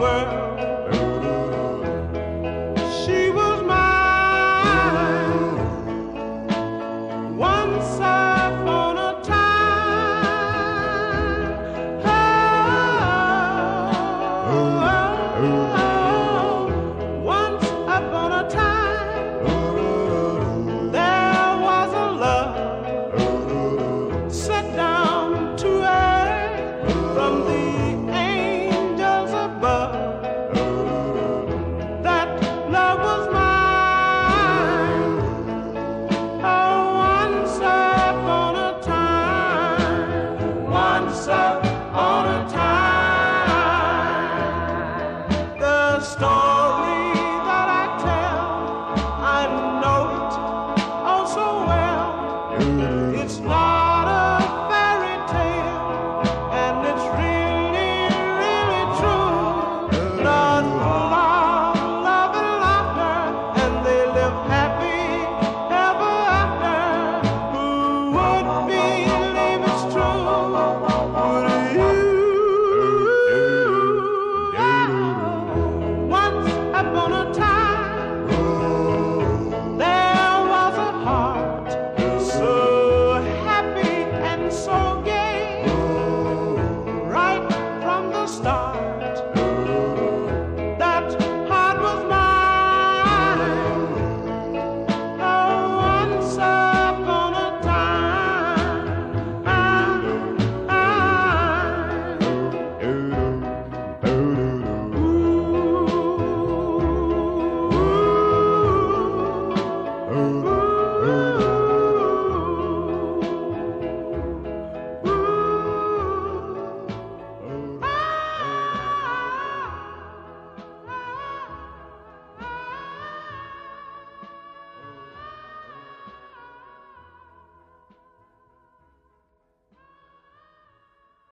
you. me.